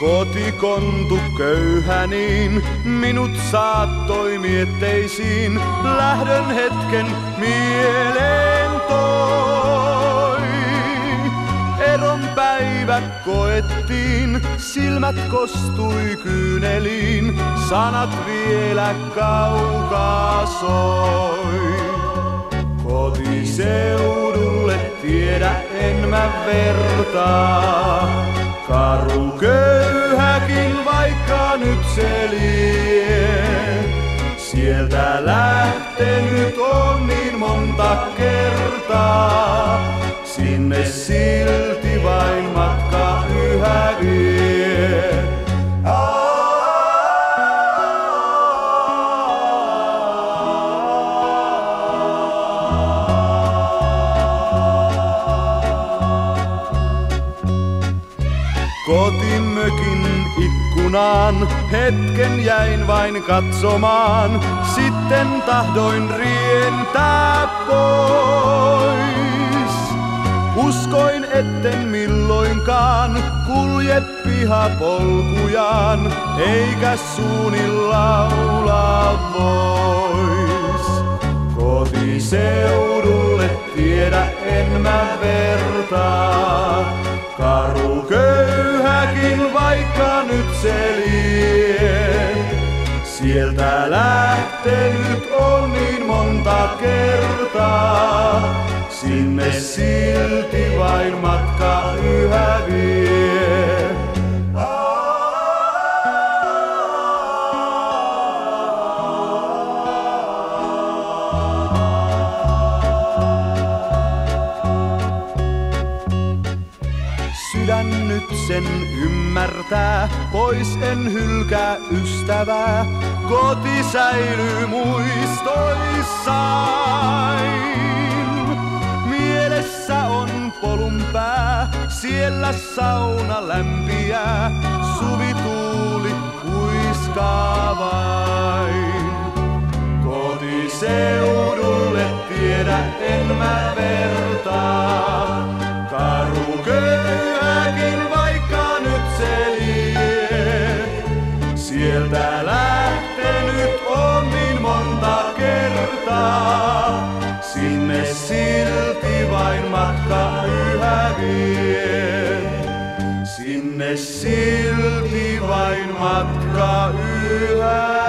Kotikontu köyhä niin, minut saattoi mietteisiin, lähdön hetken mieleen toi. Eron päivä koettiin, silmät kostui kyyneliin, sanat vielä kaukaa soi. Kotiseudulle tiedä en mä vertaa, karu vaikka nyt se lie. Sieltä lähtenyt on niin monta kertaa, sinne silti vain matka Kotimökin ikkunaan hetken jäin vain katsomaan, sitten tahdoin rientää pois. Uskoin etten milloinkaan kulje pihapolkujaan, eikä suuni laulaa vois. Kotiseudulle tiedä en mä vertaa, nyt se. Sieltä lähtenyt on niin monta kertaa, sinne silti vain matka yhä sen ymmärtää, pois en hylkää ystävää, koti säilyy muistoissain. Mielessä on polun pää, siellä sauna lämpiää, huiskaa tien. Sinne silti vain matka yhä.